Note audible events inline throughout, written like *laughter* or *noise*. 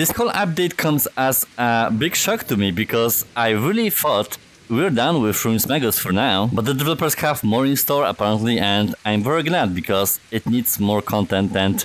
This whole update comes as a big shock to me because I really thought we're done with Ruinsmagus for now, but the developers have more in store apparently and I'm very glad because it needs more content and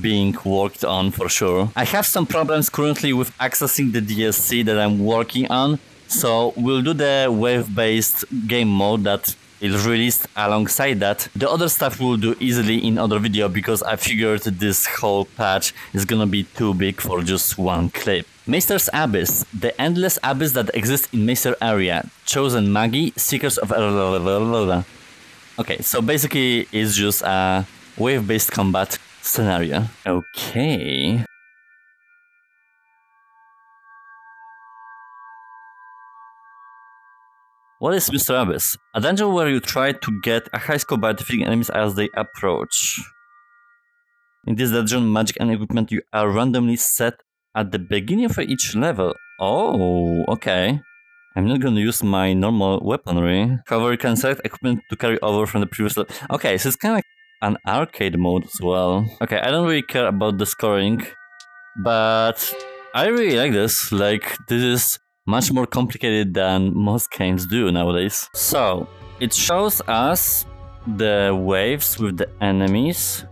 being worked on for sure. I have some problems currently with accessing the DLC that I'm working on, so we'll do the wave-based game mode that released alongside that. The other stuff we'll do easily in other video because I figured this whole patch is gonna be too big for just one clip. Meister's Abyss, the endless abyss that exists in Meister area, chosen Magi, Seekers of... Okay, so basically it's just a wave-based combat scenario. Okay. What is Meister's Abyss? A dungeon where you try to get a high score by defeating enemies as they approach. In this dungeon, magic and equipment you are randomly set at the beginning of each level. Oh, okay. I'm not gonna use my normal weaponry. However, you can select equipment to carry over from the previous level. Okay, so it's kind of like an arcade mode as well. Okay, I don't really care about the scoring, but I really like this. Like, this is much more complicated than most games do nowadays. So, it shows us the waves with the enemies.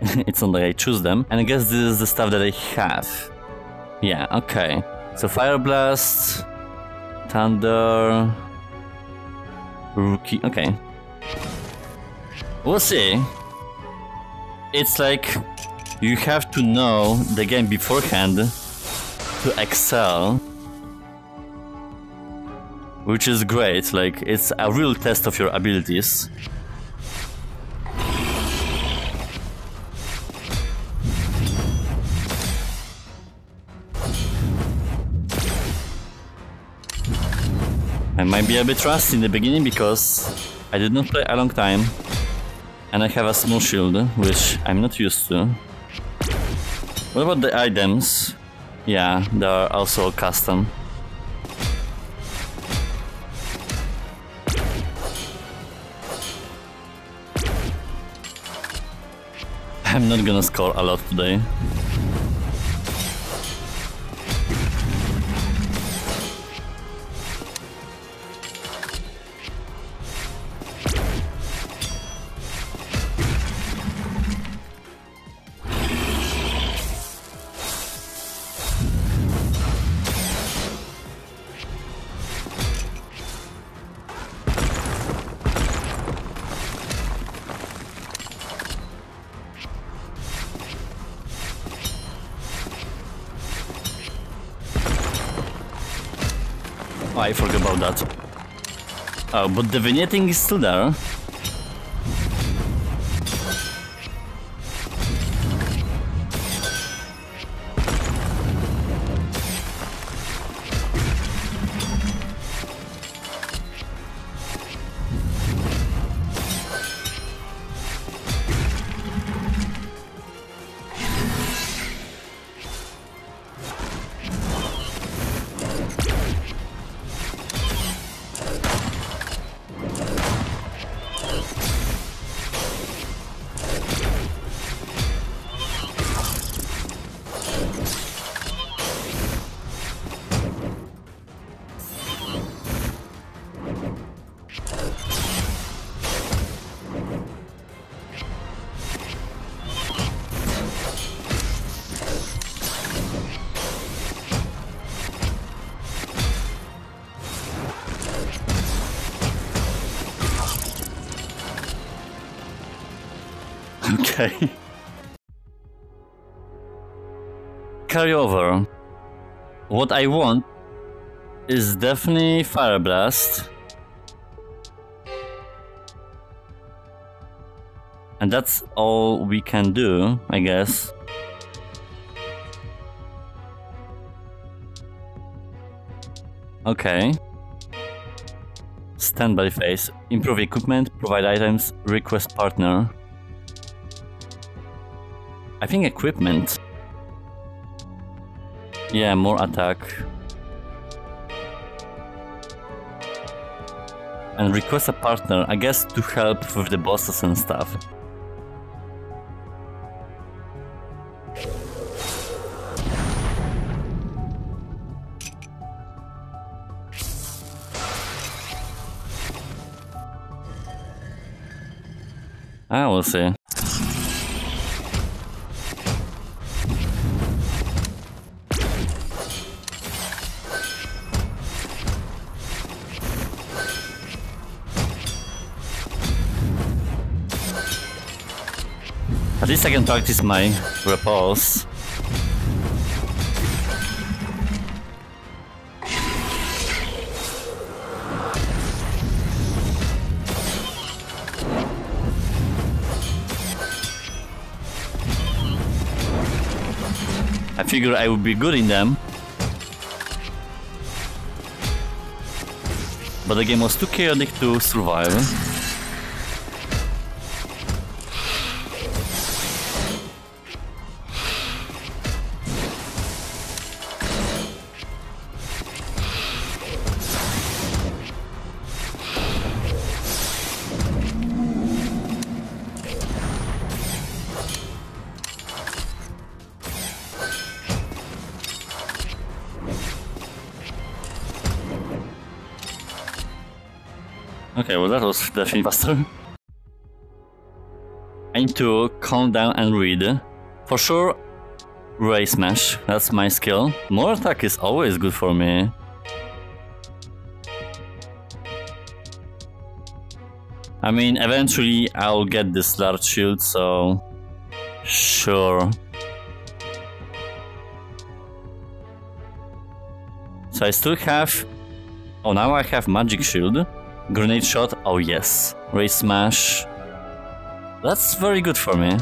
*laughs* it's not like I choose them. And I guess this is the stuff that I have. Yeah, okay. So Fire Blast, Thunder, Rookie, okay. We'll see. It's like you have to know the game beforehand to excel. Which is great, like it's a real test of your abilities. I might be a bit rusty in the beginning because I did not play a long time and I have a small shield, which I'm not used to. What about the items? Yeah, they are also custom. I'm not gonna score a lot today. I forgot about that. Oh, but the vignetting is still there. Okay. Carry over. What I want is definitely Fire Blast. And that's all we can do, I guess. Okay. Standby phase. Improve equipment, provide items, request partner. I think equipment. Yeah, more attack. And request a partner, I guess to help with the bosses and stuff. Ah, I will see. At least I can practice my repulse. I figured I would be good in them. But the game was too chaotic to survive. Okay, well that was definitely *laughs* faster. I need to calm down and read. For sure, Ray Smash, that's my skill. More attack is always good for me. I mean, eventually I'll get this large shield, so... Sure. So I still have... Oh, now I have Magic Shield. Grenade Shot, oh yes. Ray Smash. That's very good for me.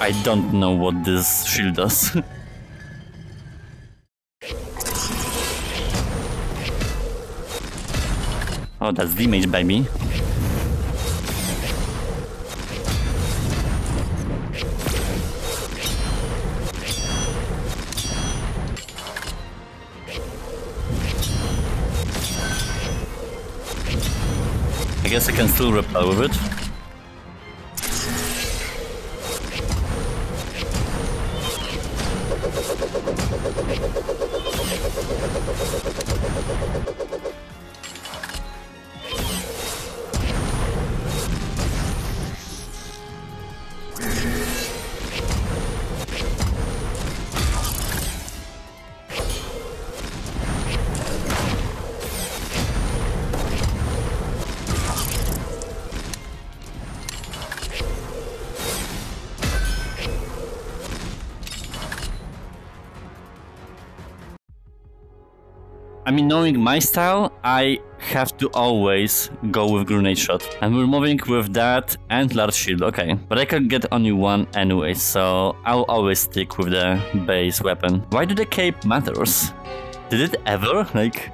I don't know what this shield does. *laughs* oh, that's damage, baby. I guess I can still repel with it. I mean, knowing my style, I have to always go with grenade shot. And we're moving with that and large shield, okay. But I can get only one anyway, so I'll always stick with the base weapon. Why do the cape matters? Did it ever? Like,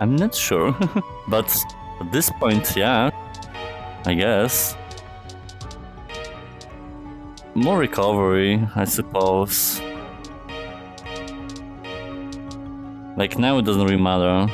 I'm not sure. *laughs* but at this point, yeah, I guess. More recovery, I suppose. Like now it doesn't really matter.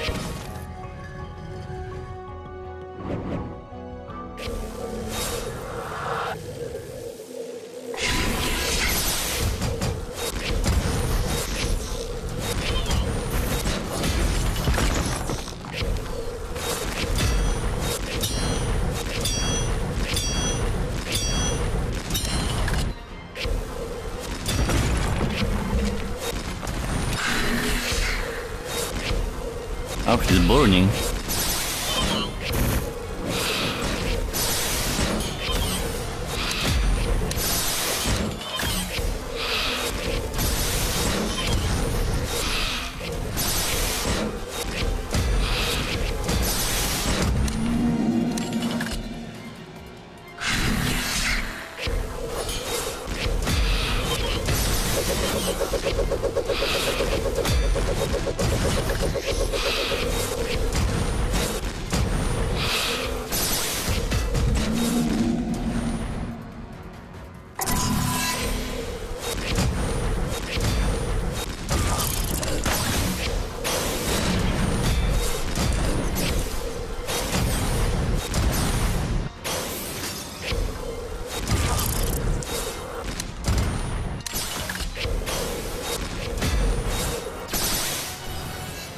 Oh, he's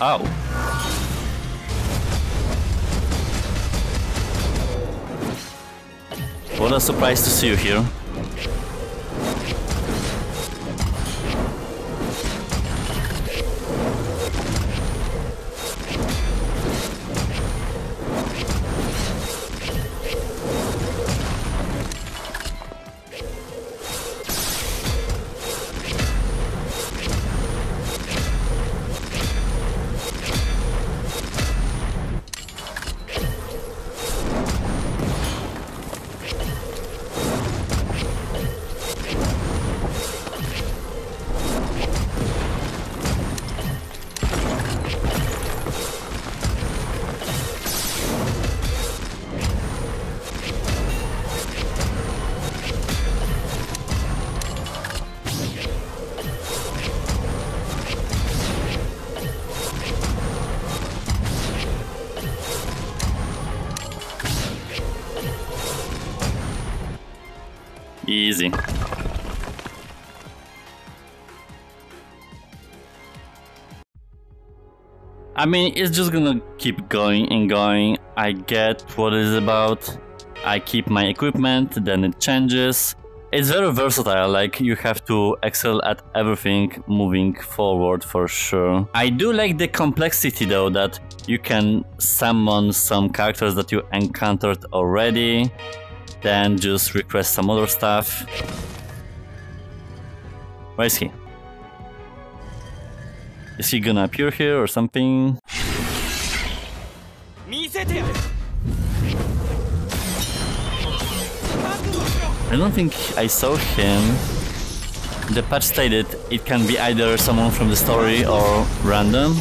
burning. Ow. What a surprise to see you here. Easy. I mean, it's just gonna keep going and going. I get what it's about. I keep my equipment, then it changes. It's very versatile, like you have to excel at everything moving forward for sure. I do like the complexity though, that you can summon some characters that you encountered already then just request some other stuff. Where is he? Is he gonna appear here or something? I don't think I saw him. The patch stated it can be either someone from the story or random.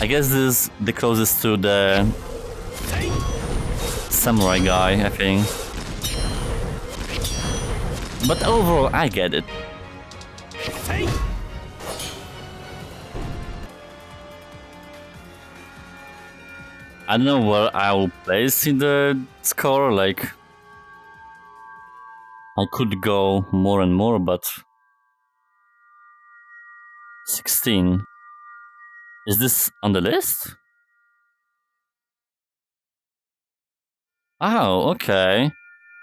I guess this is the closest to the samurai guy, I think. But overall, I get it. I don't know where I will place in the score, like... I could go more and more, but... 16. Is this on the list? Oh, okay.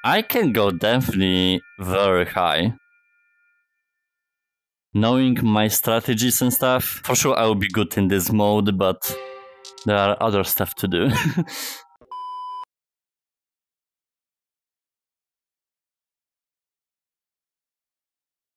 I can go definitely very high. Knowing my strategies and stuff, for sure I will be good in this mode, but there are other stuff to do. *laughs*